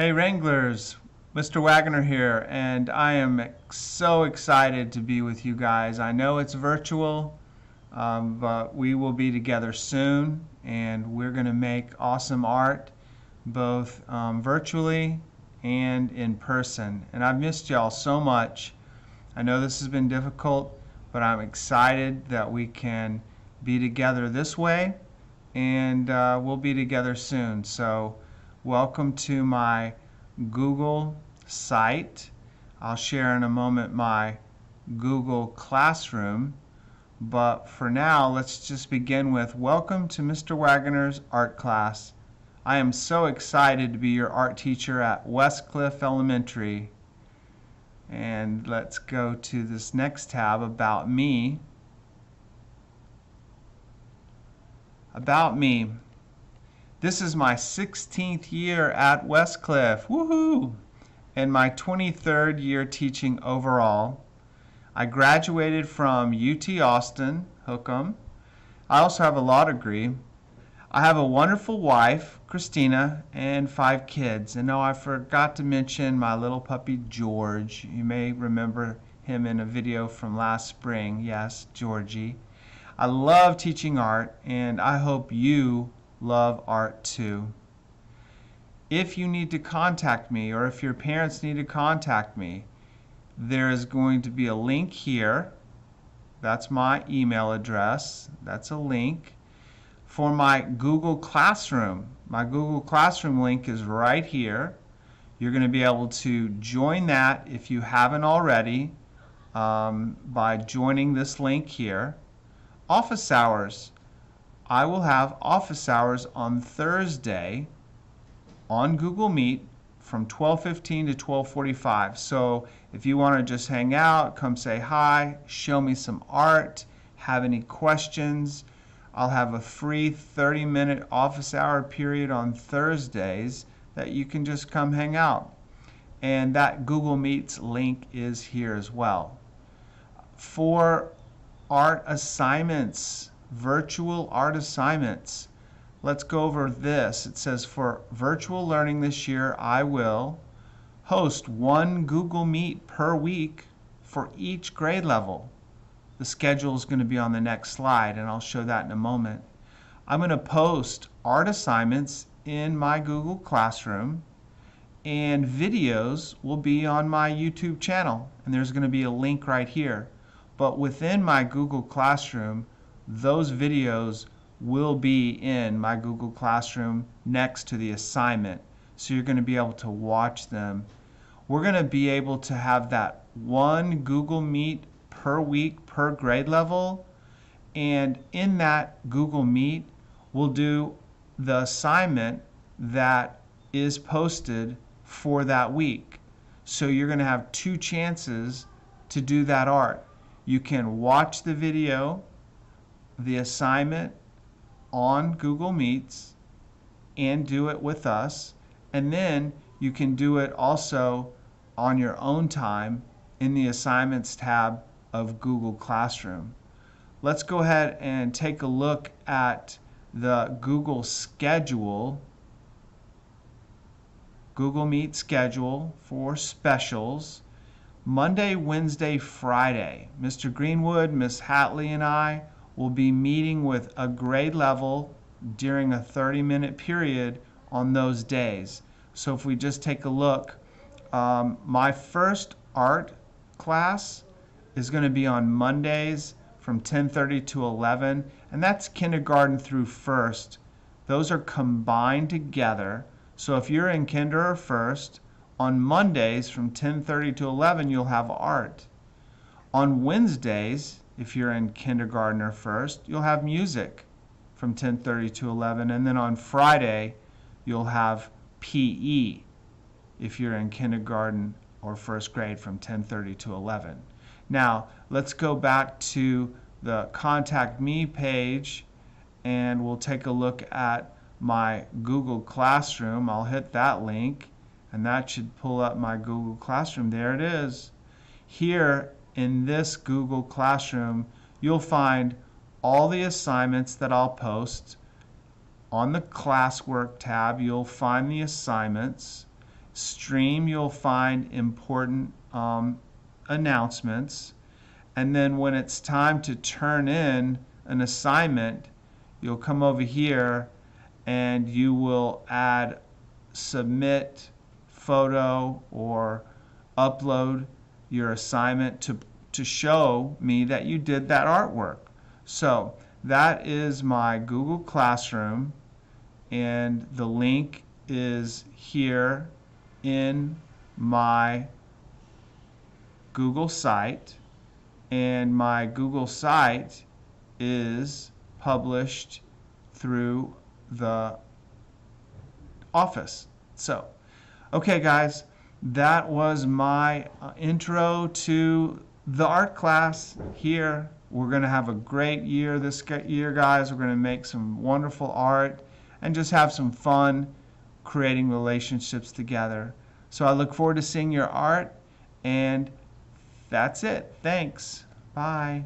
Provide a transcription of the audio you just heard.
Hey Wranglers, Mr. Wagoner here, and I am so excited to be with you guys. I know it's virtual, um, but we will be together soon, and we're going to make awesome art both um, virtually and in person. And I've missed y'all so much. I know this has been difficult, but I'm excited that we can be together this way, and uh, we'll be together soon. So, welcome to my Google site. I'll share in a moment my Google Classroom. But for now, let's just begin with welcome to Mr. Wagoner's art class. I am so excited to be your art teacher at Westcliff Elementary. And let's go to this next tab, About Me. About Me. This is my 16th year at Westcliff. Woohoo! And my 23rd year teaching overall. I graduated from UT Austin, Hookham. I also have a law degree. I have a wonderful wife, Christina, and five kids. And no, I forgot to mention my little puppy George. You may remember him in a video from last spring. Yes, Georgie. I love teaching art, and I hope you love art too. If you need to contact me, or if your parents need to contact me, there is going to be a link here. That's my email address. That's a link for my Google Classroom. My Google Classroom link is right here. You're going to be able to join that if you haven't already um, by joining this link here. Office hours. I will have office hours on Thursday on Google Meet from 12:15 to 12:45. So if you want to just hang out, come say hi, show me some art, have any questions, I'll have a free 30 minute office hour period on Thursdays that you can just come hang out. And that Google Meets link is here as well. For art assignments, virtual art assignments, let's go over this. It says for virtual learning this year, I will host one Google Meet per week for each grade level. The schedule is going to be on the next slide, and I'll show that in a moment. I'm going to post art assignments in my Google Classroom, and videos will be on my YouTube channel, and there's going to be a link right here. But within my Google Classroom, those videos will be in my Google Classroom next to the assignment. So you're going to be able to watch them. We're going to be able to have that one Google Meet per week per grade level. And in that Google Meet, we'll do the assignment that is posted for that week. So you're going to have two chances to do that art. You can watch the video, the assignment on Google Meets, and do it with us. And then you can do it also on your own time in the assignments tab of Google Classroom. Let's go ahead and take a look at the Google schedule, Google Meet schedule for specials. Monday, Wednesday, Friday, Mr. Greenwood, Miss Hatley, and I will be meeting with a grade level during a 30 minute period on those days. So if we just take a look, um, my first art class is going to be on Mondays from 10:30 to 11, and that's kindergarten through first. Those are combined together. So if you're in kinder or first, on Mondays from 10:30 to 11 you'll have art. On Wednesdays, if you're in kindergarten or first, you'll have music from 10:30 to 11, and then on Friday you'll have PE if you're in kindergarten or first grade from 10:30 to 11. Now, let's go back to the Contact Me page and we'll take a look at my Google Classroom. I'll hit that link and that should pull up my Google Classroom. There it is. Here in this Google Classroom, you'll find all the assignments that I'll post. On the classwork tab, you'll find the assignments stream, you'll find important um, announcements. And then when it's time to turn in an assignment, you'll come over here and you will add submit photo or upload your assignment to, to show me that you did that artwork. So that is my Google Classroom and the link is here in my Google site and my Google site is published through the office. So, okay guys, that was my uh, intro to the art class here. We're going to have a great year this year, guys. We're going to make some wonderful art and just have some fun creating relationships together. So I look forward to seeing your art, and that's it. Thanks. Bye.